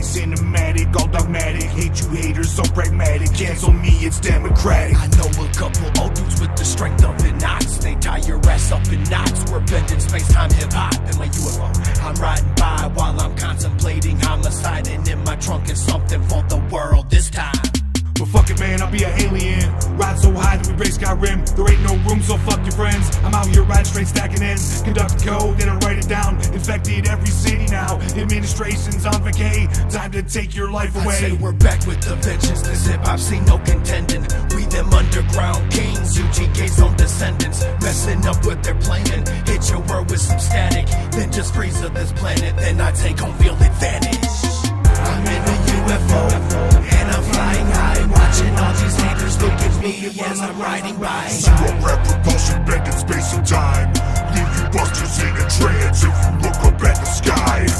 cinematic, all dogmatic. Hate you haters, so pragmatic. Cancel me, it's democratic. I know a couple old dudes with the strength of an ox. They tie your ass up in knots. We're bending space time hip hop in my UFO. I'm riding by while I'm contemplating homicide. And in my trunk is something for the world this time. But fuck it, man, I'll be an alien. Ride so high that we break Skyrim. There ain't no room, so fuck your friends. I'm out here riding straight, stacking ends. Conduct code, then I write it down. Infected every city now. Administration's on vacay. Time to take your life I say we're back with the vengeance. This hip hop scene, no contending. We them underground kings, UGK's own descendants. Messing up what they're planning. Hit your world with some static. Then just freeze up this planet. Then I take home me as I'm riding by. Zero rap propulsion bending space and time. Leave you busters in a trance if you look up at the sky.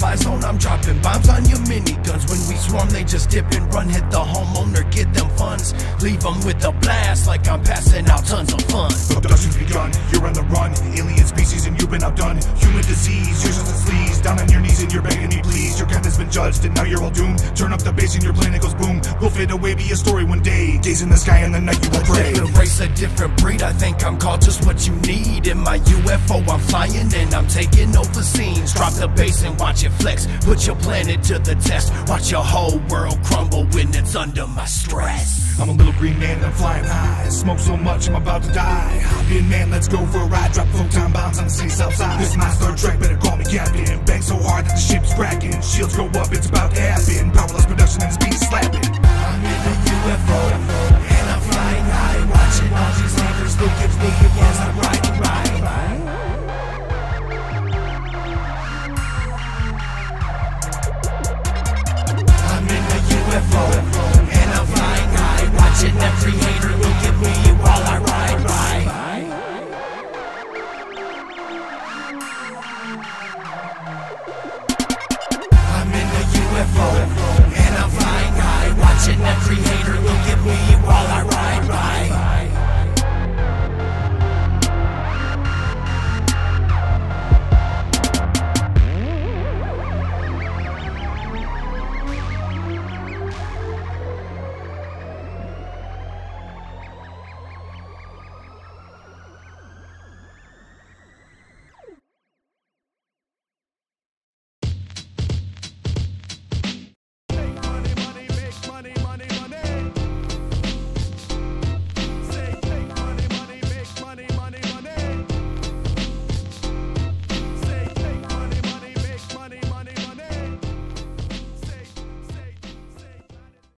Fly zone, I'm dropping bombs on your miniguns. When we swarm, they just dip and run. Hit the homeowner, get them funds. Leave them with a blast like I'm passing out tons of fun. Abduction's begun, you're on the run. Alien species and you've been outdone. Human disease, you're just a sleaze. Down on your knees and you're begging. Your kind has been judged and now you're all doomed. Turn up the bass and your planet goes boom. We'll fade away, be a story one day. Gaze in the sky in the night, you will pray. Different race, a different breed. I think I'm called just what you need. In my UFO, I'm flying and I'm taking over scenes. Drop the bass and watch it flex. Put your planet to the test. Watch your whole world crumble when it's under my stress. I'm a little green man and I'm flying high. Smoke so much, I'm about to die. Hop in, man, let's go for a ride. Drop photon bombs on the city south side. This is my Star Trek, better Shields go up, it's about UFO And I'm flying high Watching every hater look at me while I ride by.